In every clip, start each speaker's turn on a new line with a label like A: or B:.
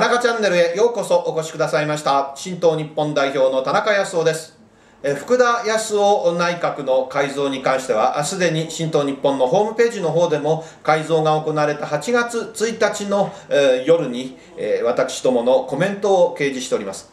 A: 田中チャンネルへようこそお越しくださいました。新党日本代表の田中康夫です。え福田康夫内閣の改造に関してはすでに新党日本のホームページの方でも改造が行われた8月1日の、えー、夜に、えー、私どものコメントを掲示しております。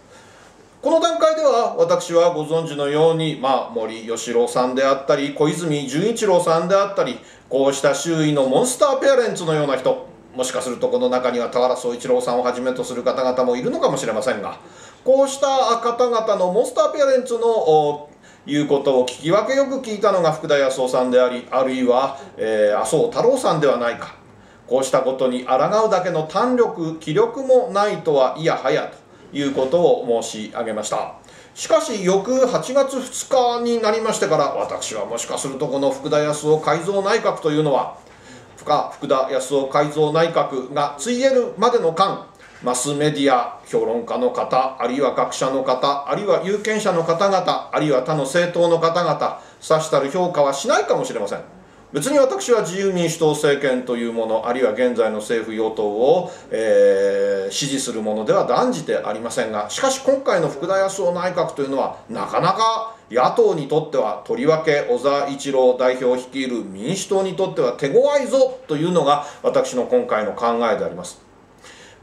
A: この段階では私はご存知のように、まあ、森喜朗さんであったり小泉純一郎さんであったりこうした周囲のモンスターペアレンツのような人もしかするとこの中には田原総一郎さんをはじめとする方々もいるのかもしれませんがこうした方々のモンスターペアレンツのいうことを聞き分けよく聞いたのが福田康夫さんでありあるいは、えー、麻生太郎さんではないか。こうしたことに抗うだけの胆力気力もないとはいやはやということを申し上げました。しかし翌8月2日になりましてから私はもしかするとこの福田康夫改造内閣というのは福田康夫改造内閣がついえるまでの間マスメディア評論家の方あるいは学者の方あるいは有権者の方々あるいは他の政党の方々さしたる評価はしないかもしれません。別に私は自由民主党政権というものあるいは現在の政府与党を、えー、支持するものでは断じてありませんがしかし今回の福田康夫内閣というのはなかなか野党にとってはとりわけ小沢一郎代表率いる民主党にとっては手強いぞというのが私の今回の考えであります。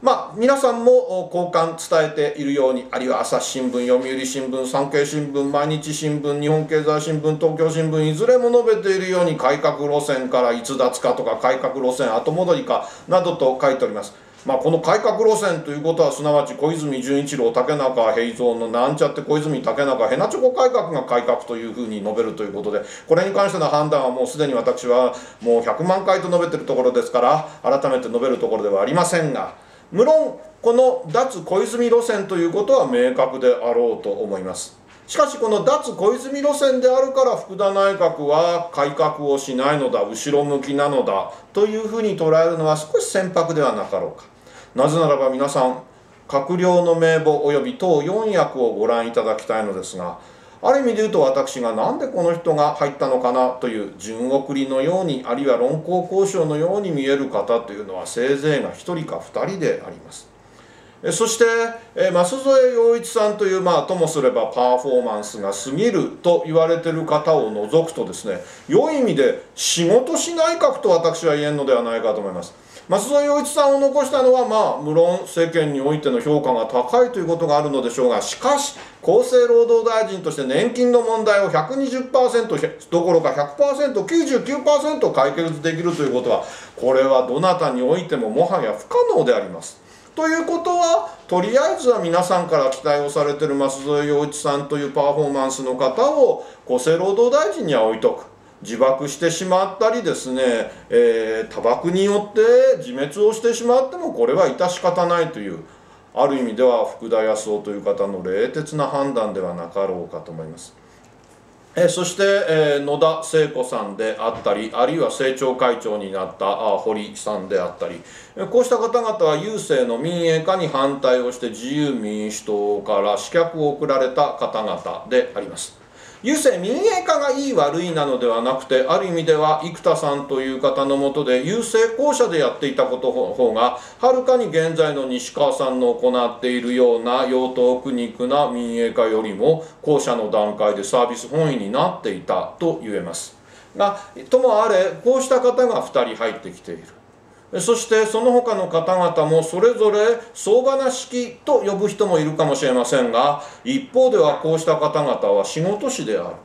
A: まあ、皆さんも交換伝えているようにあるいは朝日新聞読売新聞産経新聞毎日新聞日本経済新聞東京新聞いずれも述べているように改革路線から逸脱かとか改革路線後戻りかなどと書いておりますまあ、この改革路線ということはすなわち小泉純一郎竹中平蔵のなんちゃって小泉竹中ヘナチョコ改革が改革というふうに述べるということでこれに関しての判断はもうすでに私はもう100万回と述べてるところですから改めて述べるところではありませんが無論この脱小泉路線ということは明確であろうと思います。しかしこの脱小泉路線であるから福田内閣は改革をしないのだ後ろ向きなのだというふうに捉えるのは少し船舶ではなかろうか。なぜならば皆さん閣僚の名簿及び党4役をご覧いただきたいのですがある意味で言うと私が何でこの人が入ったのかなという順送りのようにあるいは論考交渉のように見える方というのはせいぜいが1人か2人であります。そして、え舛添洋一さんという、まあ、ともすればパフォーマンスが過ぎると言われてる方を除くとですね良い意味で仕事しないかと私は言えるのではないかと思います。松添洋一さんを残したのはまあ無論世間においての評価が高いということがあるのでしょうがしかし厚生労働大臣として年金の問題を120%どころか 100%99% 解決できるということはこれはどなたにおいてももはや不可能であります。ということはとりあえずは皆さんから期待をされている舛添洋一さんというパフォーマンスの方を厚生労働大臣には置いとく。自爆してしまったりですね、えー、多爆によって自滅をしてしまってもこれは致し方ないというある意味では福田康夫という方の冷徹な判断ではなかろうかと思います。えそして、え野田聖子さんであったりあるいは政調会長になったあ堀さんであったりこうした方々は郵政の民営化に反対をして自由民主党から刺客を送られた方々であります。郵政民営化がいい悪いなのではなくてある意味では生田さんという方のもとで郵政公社でやっていたことの方がはるかに現在の西川さんの行っているような用途苦肉な民営化よりも公社の段階でサービス本位になっていたと言えます。がともあれこうした方が2人入ってきている。そしてその他の方々もそれぞれ相場な式と呼ぶ人もいるかもしれませんが一方ではこうした方々は仕事師である。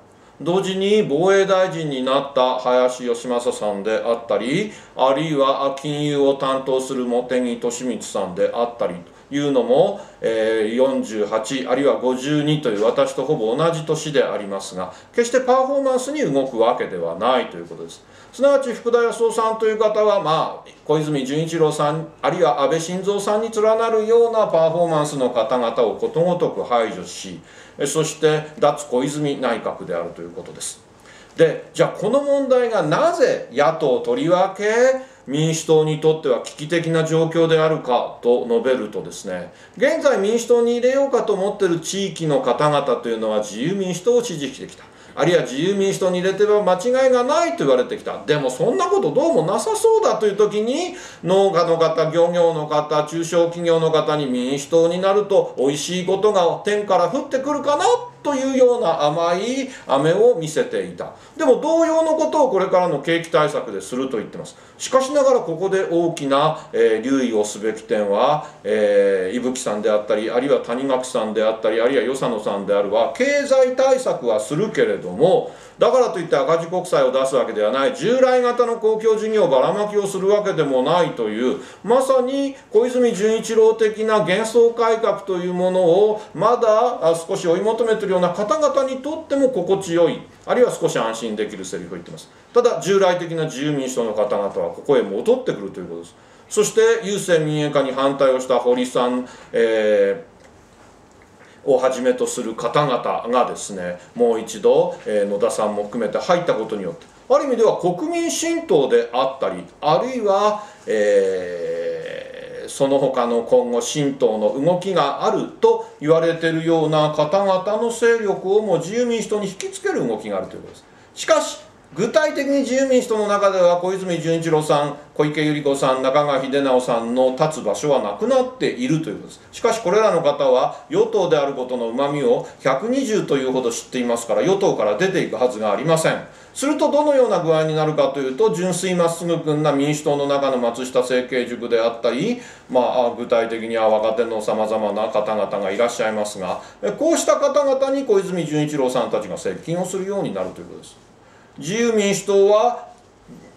A: 同時に防衛大臣になった林芳正さんであったりあるいは金融を担当する茂木敏光さんであったりというのも、えー、48あるいは52という私とほぼ同じ年でありますが決してパフォーマンスに動くわけではないということです。すなわち福田康夫さんという方は、まあ、小泉純一郎さんあるいは安倍晋三さんに連なるようなパフォーマンスの方々をことごとく排除しそして脱小泉内閣であるということです。でじゃあこの問題がなぜ野党とりわけ民主党にとっては危機的な状況であるかと述べるとですね現在民主党に入れようかと思っている地域の方々というのは自由民主党を支持してきた。あるいは自由民主党に入れてれば間違いがないと言われてきた。でもそんなことどうもなさそうだという時に農家の方漁業の方中小企業の方に民主党になると美味しいことが天から降ってくるかな？というような甘い飴を見せていた。でも同様のことをこれからの景気対策ですると言ってます。しかしながらここで大きな、えー、留意をすべき点は、えー、伊吹さんであったりあるいは谷垣さんであったりあるいは与謝野さんであるは経済対策はするけれどもだからといって赤字国債を出すわけではない。従来型の公共事業ばらまきをするわけでもないというまさに小泉純一郎的な幻想改革というものをまだ少し追い求めているような方々にとっても心地よいあるいは少し安心できるセリフを言ってます。ただ従来的な自由民主党の方々はここへ戻ってくるということです。そして郵政民営化に反対をした堀さん、えーをはじめとする方々がですねもう一度、え、野田さんも含めて入ったことによってある意味では国民新党であったりあるいは、えー、その他の今後新党の動きがあると言われてるような方々の勢力をも自由民主党に引きつける動きがあるということです。しかし具体的に自由民主党の中では小泉純一郎さん小池百合子さん中川秀直さんの立つ場所はなくなっているということです。しかしこれらの方は与党であることのうまみを120というほど知っていますから与党から出ていくはずがありません。するとどのような具合になるかというと純粋まっすぐ君な民主党の中の松下政経塾であったり、まあ、具体的には若手のさまざまな方々がいらっしゃいますがこうした方々に小泉純一郎さんたちが接近をするようになるということです。自由民主党は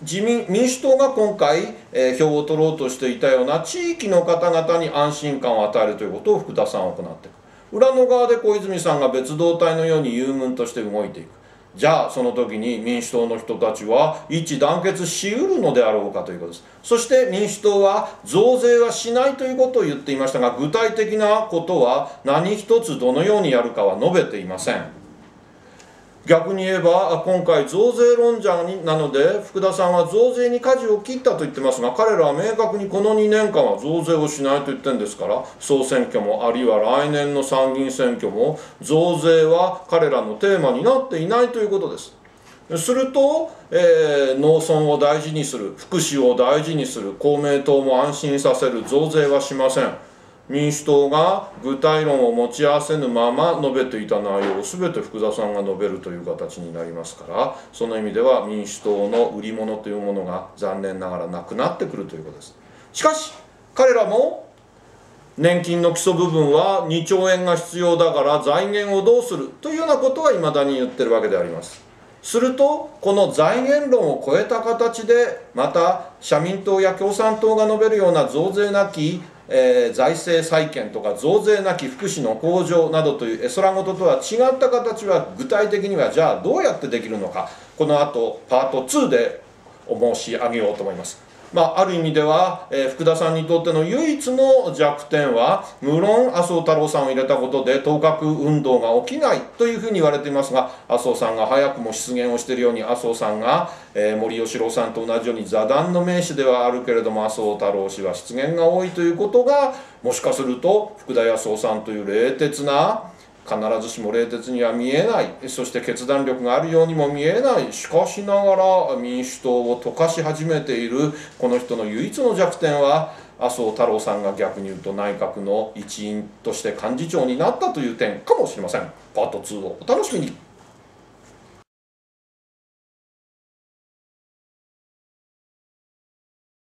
A: 自民民主党が今回、えー、票を取ろうとしていたような地域の方々に安心感を与えるということを福田さんは行っていく。裏の側で小泉さんが別動隊のように遊軍として動いていく。じゃあその時に民主党の人たちは一致団結しうるのであろうかということです。そして民主党は増税はしないということを言っていましたが具体的なことは何一つどのようにやるかは述べていません。逆に言えば今回増税論者になので福田さんは増税に舵を切ったと言ってますが彼らは明確にこの2年間は増税をしないと言ってるんですから総選挙もあるいは来年の参議院選挙も増税は彼らのテーマになっていないということです。すると、えー、農村を大事にする福祉を大事にする公明党も安心させる増税はしません。民主党が具体論を持ち合わせぬまま述べていた内容を全て福田さんが述べるという形になりますからその意味では民主党の売り物というものが残念ながらなくなってくるということです。しかし彼らも年金の基礎部分は2兆円が必要だから財源をどうする？というようなことはいまだに言ってるわけであります。するとこの財源論を超えた形でまた社民党や共産党が述べるような増税なきえー、財政再建とか増税なき福祉の向上などという絵空事とは違った形は具体的にはじゃあどうやってできるのかこの後パート2でお申し上げようと思います。まあ、ある意味では、えー、福田さんにとっての唯一の弱点は無論麻生太郎さんを入れたことで当確運動が起きないというふうに言われていますが麻生さんが早くも出現をしているように麻生さんが、えー、森喜朗さんと同じように座談の名手ではあるけれども麻生太郎氏は出現が多いということがもしかすると福田康夫さんという冷徹な必ずしも冷徹には見えない。そして決断力があるようにも見えない。しかしながら民主党を溶かし始めている。この人の唯一の弱点は麻生太郎さんが逆に言うと内閣の一員として幹事長になったという点かもしれません。パート2をお楽しみに。